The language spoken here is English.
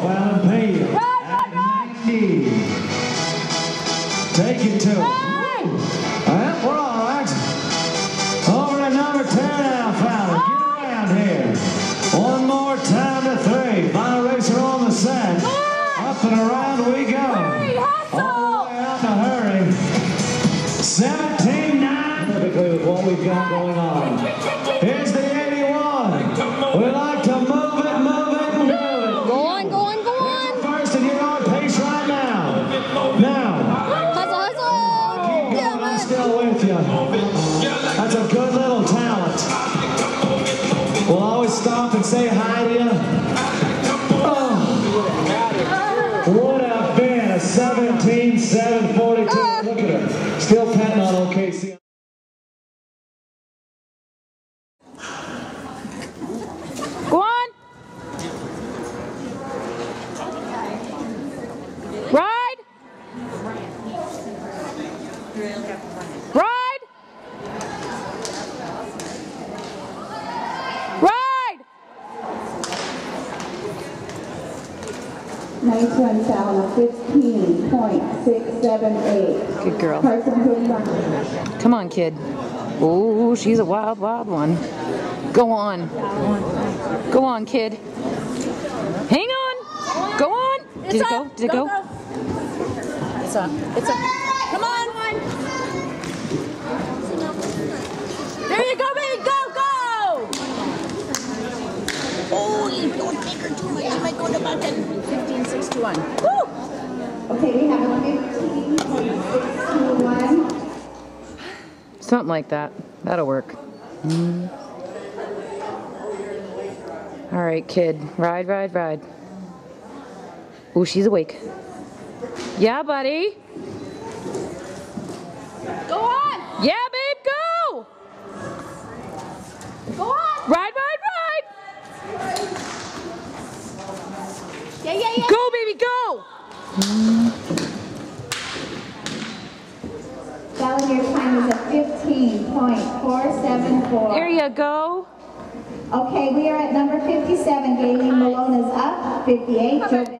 Fallon Payne at 90. Take it to him. Well, we're all right. Over to number 10 now, Fallon. Get around here. One more time to three. Final racer on the set. Up and around we go. Hurry, hustle! All the way out in a hurry. 17 9. Typically with what we've got going on. Still with you. That's a good little talent. We'll always stop and say hi to you. Oh, would have been a 17 7 42. Look at her. Still patting on OKC. Go on. Ride. 91,015.678. Good girl. Come on, kid. Oh, she's a wild, wild one. Go on. Go on, kid. Hang on. Go on. Did it go? Did it go? It's on. It's on. Come on. There you go, baby. Go, go. Oh, you don't take her too much. You might go to the mountain. 15, 6 to 1. Okay, we have a fifteen point six two one. Something like that. That'll work. Mm. All right, kid. Ride, ride, ride. Oh, she's awake. Yeah, buddy. Go on. Yeah, babe, go. Go on. Ride, ride, ride. Yeah, yeah, yeah. Go, baby, go. Fallon, your time is at fifteen point four seven four. There you go. Okay, we are at number fifty-seven. Galen Malone is up, fifty-eight. Joe